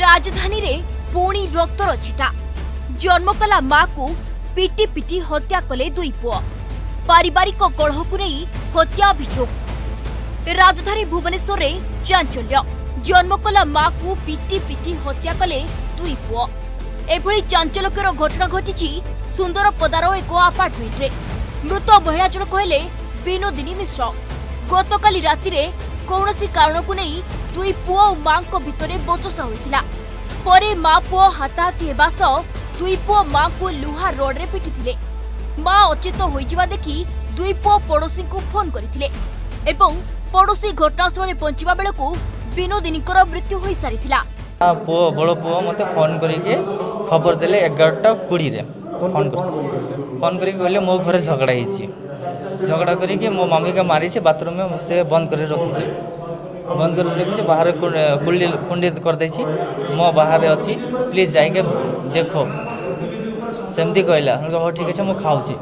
ରାଜଧାନୀରେ ପୁଣି ରକ୍ତର ଛିଟା ଜନ୍ମକଲା ମାକୁ ପିଟି ପିଟି ହତ୍ୟା କଲେ ଦୁଇ ପୁଅ ପାରିବାରିକ କଳହକୁ ନେଇ ହତ୍ୟା ଅଭିଯୋଗ ରାଜଧାନୀ ଭୁବନେଶ୍ୱରରେ ଚାଞ୍ଚଲ୍ୟ ଜନ୍ମକଲା ମାକୁ ପିଟି ପିଟି ହତ୍ୟା କଲେ ଦୁଇ ପୁଅ ଏଭଳି ଚାଞ୍ଚଲ୍ୟକର ଘଟଣା ଘଟିଛି ସୁନ୍ଦରପଦାର ଏକ ଆପାର୍ଟମେଣ୍ଟରେ ମୃତ ମହିଳା ଜଣକ ହେଲେ ବିନୋଦିନୀ ମିଶ୍ର ଗତକାଲି ରାତିରେ କୌଣସି କାରଣକୁ ନେଇ ଦୁଇ ପୁଅ ଓ ମାଙ୍କ ଭିତରେ ବଚସା ହୋଇଥିଲା ପରେ ମା ପୁଅ ହାତାହାତି ହେବା ସହ ଦୁଇ ପୁଅ ମାଙ୍କୁ ଲୁହା ରଡ୍ରେ ପିଟିଥିଲେ ମା ଅଚେତ ହୋଇଯିବା ଦେଖି ଦୁଇ ପୁଅ ପଡ଼ୋଶୀଙ୍କୁ ଫୋନ୍ କରିଥିଲେ ଏବଂ ପଡ଼ୋଶୀ ଘଟଣାସ୍ଥଳରେ ପହଞ୍ଚିବା ବେଳକୁ ବିନୋଦିନୀଙ୍କର ମୃତ୍ୟୁ ହୋଇସାରିଥିଲା ପୁଅ ବଡ଼ ପୁଅ ମୋତେ ଫୋନ୍ କରିକି ଖବର ଦେଲେ ଏଗାରଟା କୋଡ଼ିଏରେ ଫୋନ୍ କରି ଫୋନ୍ କରିକି କହିଲେ ମୋ ଘରେ ଝଗଡ଼ା ହେଇଛି ঝগড়া করিকি ମୋ ମମିକି ମାରିଛି ବାଥରୁମ୍ରେ ସେ ବନ୍ଦ କରି ରଖିଛି ବନ୍ଦ କରି ରଖିଛି ବାହାରେ କୁଣ୍ଡିତ କରିଦେଇଛି ମୋ ବାହାରେ ଅଛି ପ୍ଲିଜ୍ ଯାଇକି ଦେଖ ସେମିତି କହିଲା ହଉ ଠିକ୍ ଅଛି ମୁଁ ଖାଉଛି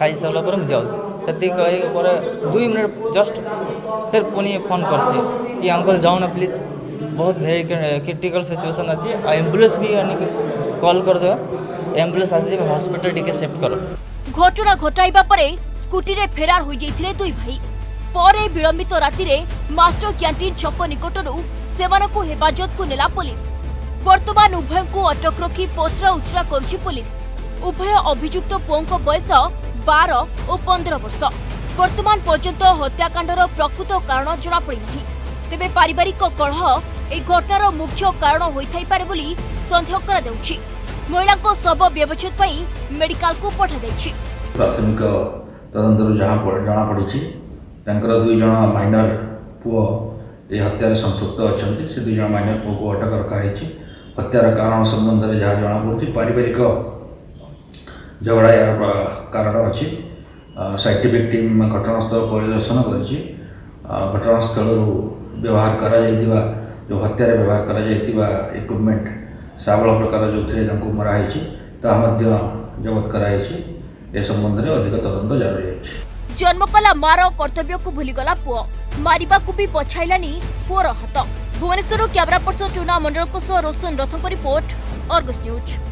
ଖାଇସାରିଲା ପରେ ମୁଁ ଯାଉଛି ସେତିକି କହି ପରେ ଦୁଇ ମିନିଟ୍ ଜଷ୍ଟ ଫେର୍ ପୁଣି ଫୋନ୍ କରିଛି କି ଅଙ୍କଲ୍ ଯାଉନ ପ୍ଲିଜ୍ ବହୁତ ଭେରି କ୍ରିଟିକାଲ୍ ସିଚୁଏସନ୍ ଅଛି ଆଉ ଆମ୍ବୁଲାନ୍ସ ବି ଆଣିକି କଲ୍ କରିଦେବା ଆମ୍ବୁଲାନ୍ସ ଆସିଯିବେ ହସ୍ପିଟାଲ ଟିକେ ସିଫ୍ଟ କର ଘଟଣା ଘଟାଇବା ପରେ স্কুটিরে ফেরার হয়ে যাই দুই ভাই পরে বিলম্বিত রাতে মাস্টর ক্যান্টিন ছক নিকটর সেমানকু হেফাজতকু নেলা পুলিশ বর্তমান উভয়ঙ্কু অটক রখি পচরা উচরা করুছি পুলিশ উভয় অভিযুক্ত পুঙ্ক বয়স বার ও পনেরো বর্ষ বর্তমান পর্যন্ত হত্যাকাণ্ডর প্রকৃত কারণ জনাপড়ি তেবে পারিবারিক কলহ এই ঘটনার মুখ্য কারণ হয়ে বলে সন্দেহ করা যাচ্ছে মহিলা শব ব্যবচ্ছেদ মেডিকাল পঠাযাই প্রাথমিক तदंतर जहाँ जमापड़ी दुईज माइनर पुओ ये हत्यार संपुक्त अच्छा से दुईज माइनर पुओ को अटक रखाई हत्यार कारण संबंध में जहाँ जमापड़ी पारिवारिक झगड़ा यार कारण अच्छी सैंटिफिक टीम घटनास्थल परिदर्शन कर घटनास्थल व्यवहार कर जो हत्यार व्यवहार कर इक्विपमेंट शावल प्रकार जो थे मराई जबत कराई ଏ ସମ୍ବନ୍ଧରେ ଅଧିକ ତଦନ୍ତ ଜାରି ରହିଛି ଜନ୍ମ କଲା ମାର କର୍ତ୍ତବ୍ୟକୁ ଭୁଲିଗଲା ପୁଅ ମାରିବାକୁ ବି ପଛାଇଲାନି ପୁଅର ହାତ ଭୁବନେଶ୍ୱରରୁ କ୍ୟାମେରା ପର୍ସନ ଚୁନା ମଣ୍ଡଳଙ୍କ ସହ ରୋଶନ ରଥଙ୍କ ରିପୋର୍ଟ ଅର୍ଗସ୍ ନ୍ୟୁଜ୍